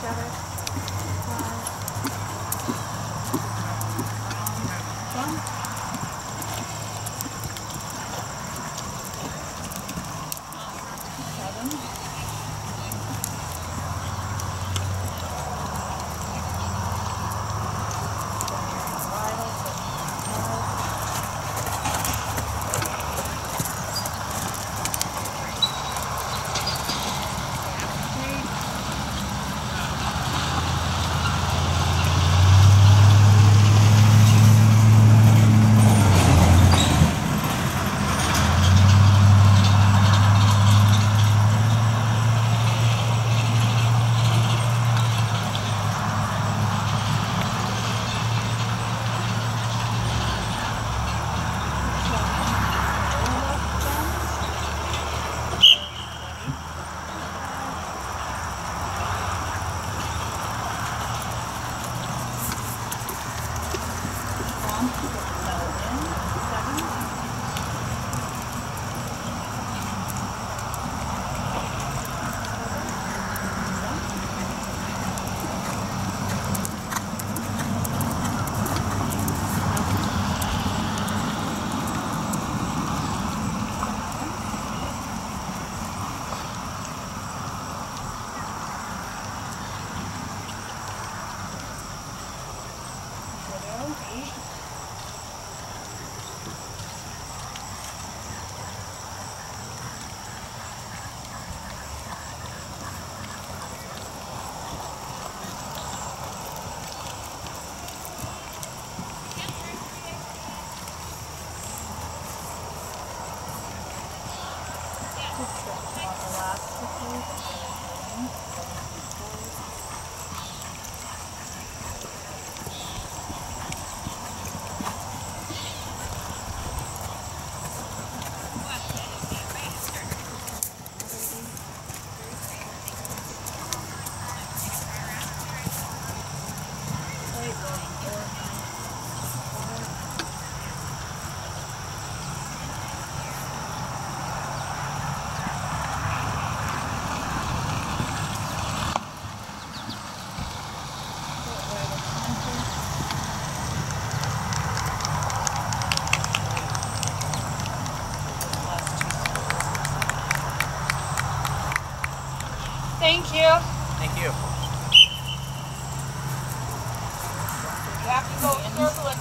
Thank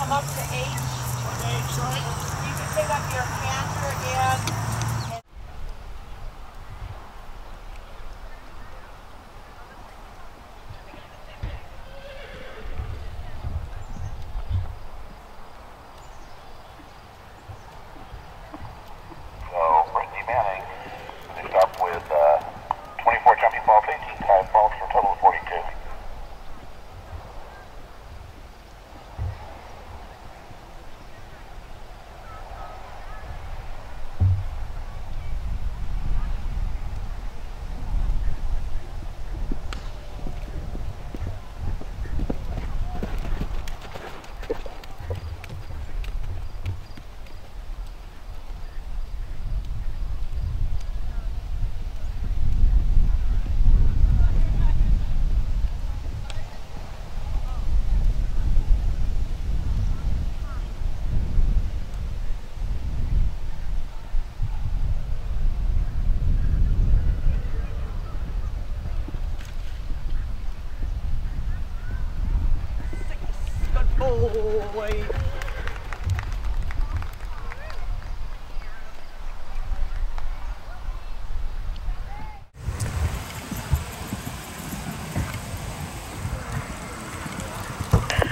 come up to H. You can pick up your canter and Good boy.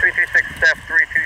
Three three six F three two